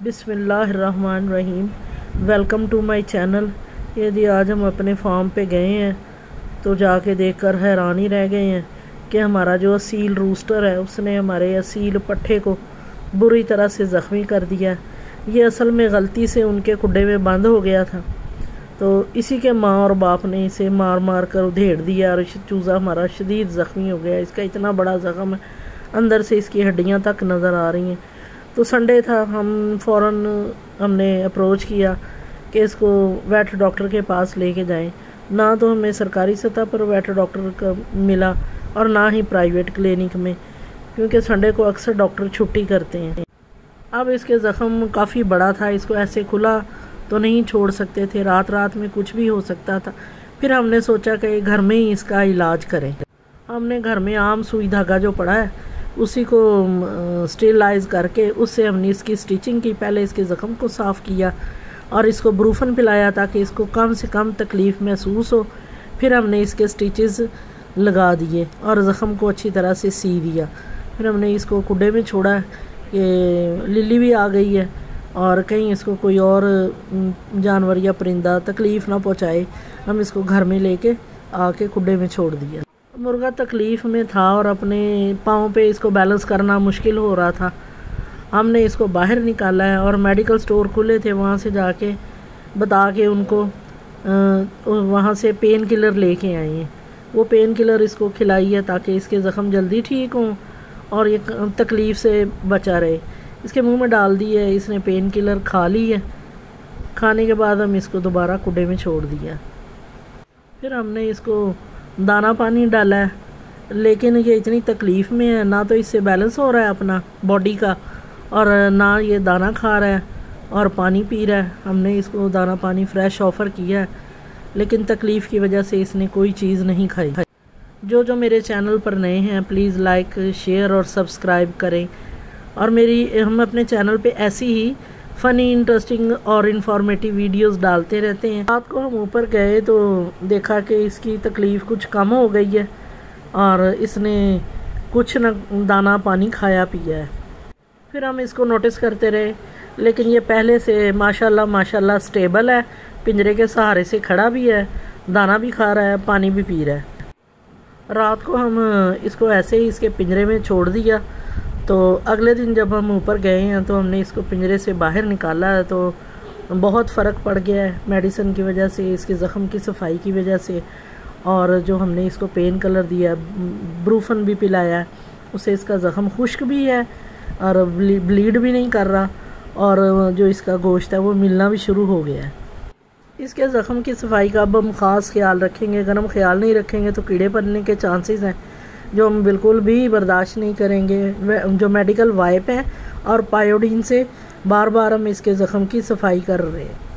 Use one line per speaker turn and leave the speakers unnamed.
बिसमीम welcome to my channel. यदि आज हम अपने फार्म पे गए हैं तो जाके देखकर हैरानी रह गए हैं कि हमारा जो असील रूस्टर है, उसने हमारे असील पट्ठे को बुरी तरह से ज़ख्मी कर दिया। ये असल में गलती से उनके कुड्डे में बंद हो गया था। तो इसी के माँ और बाप ने इसे मार मार कर उधेड़ दिया और चूज़ा हमारा शदीद ज़ख्मी हो गया। इसका इतना बड़ा ज़ख्म है अंदर से इसकी हड्डियाँ तक नज़र आ रही हैं। तो संडे था, हम फ़ौर हमने अप्रोच किया कि इसको वेट डॉक्टर के पास लेके जाएँ। ना तो हमें सरकारी सतह पर वेट डॉक्टर का मिला और ना ही प्राइवेट क्लिनिक में, क्योंकि संडे को अक्सर डॉक्टर छुट्टी करते हैं। अब इसके ज़ख़म काफ़ी बड़ा था, इसको ऐसे खुला तो नहीं छोड़ सकते थे रात रात में कुछ भी हो सकता था। फिर हमने सोचा कि घर में ही इसका इलाज करें। हमने घर में आम सुई धागा जो पड़ा है उसी को स्टेलाइज करके उससे हमने इसकी स्टिचिंग की, पहले इसके ज़ख़म को साफ़ किया और इसको ब्रूफन पिलाया ताकि इसको कम से कम तकलीफ़ महसूस हो। फिर हमने इसके स्टिचेस लगा दिए और ज़ख़म को अच्छी तरह से सी दिया। फिर हमने इसको कुडे में छोड़ा कि लिली भी आ गई है और कहीं इसको कोई और जानवर या परिंदा तकलीफ़ ना पहुँचाए। हम इसको घर में लेके आके कुड्डे में छोड़ दिया मुर्गा तकलीफ़ में था और अपने पाँव पे इसको बैलेंस करना मुश्किल हो रहा था। हमने इसको बाहर निकाला है और मेडिकल स्टोर खुले थे, वहाँ से जाके बता के उनको वहाँ से पेन किलर लेके आई हैं। वो पेन किलर इसको खिलाई है ताकि इसके ज़ख़म जल्दी ठीक हों और ये तकलीफ़ से बचा रहे। इसके मुँह में डाल दी है, इसने पेन किलर खा ली है। खाने के बाद हम इसको दोबारा कुडे में छोड़ दिया। फिर हमने इसको दाना पानी डाला है। लेकिन ये इतनी तकलीफ़ में है, ना तो इससे बैलेंस हो रहा है अपना बॉडी का, और ना ये दाना खा रहा है और पानी पी रहा है। हमने इसको दाना पानी फ्रेश ऑफ़र किया है, लेकिन तकलीफ़ की वजह से इसने कोई चीज़ नहीं खाई। जो जो मेरे चैनल पर नए हैं प्लीज़ लाइक शेयर और सब्सक्राइब करें। और मेरी, हम अपने चैनल पे ऐसी ही फ़नी इंटरेस्टिंग और इन्फॉर्मेटिव वीडियोस डालते रहते हैं। रात को हम ऊपर गए तो देखा कि इसकी तकलीफ़ कुछ कम हो गई है और इसने कुछ न दाना पानी खाया, पिया है। फिर हम इसको नोटिस करते रहे, लेकिन ये पहले से माशाल्लाह माशाल्लाह स्टेबल है। पिंजरे के सहारे से खड़ा भी है, दाना भी खा रहा है, पानी भी पी रहा है। रात को हम इसको ऐसे ही इसके पिंजरे में छोड़ दिया। तो अगले दिन जब हम ऊपर गए हैं तो हमने इसको पिंजरे से बाहर निकाला है तो बहुत फ़र्क पड़ गया है मेडिसिन की वजह से, इसके ज़ख़म की सफ़ाई की वजह से, और जो हमने इसको पेन कलर दिया, ब्रूफन भी पिलाया उससे इसका ज़ख़म खुश्क भी है, और ब्लीड भी नहीं कर रहा, और जो इसका गोश्त है, वो मिलना भी शुरू हो गया है। इसके ज़ख़म की सफ़ाई का अब हम ख़ास ख्याल रखेंगे। अगर हम ख्याल नहीं रखेंगे तो कीड़े पड़ने के चांसेस हैं। जो हम बिल्कुल भी बर्दाश्त नहीं करेंगे जो मेडिकल वाइप है और पायोडीन से बार बार हम इसके ज़ख़म की सफ़ाई कर रहे हैं।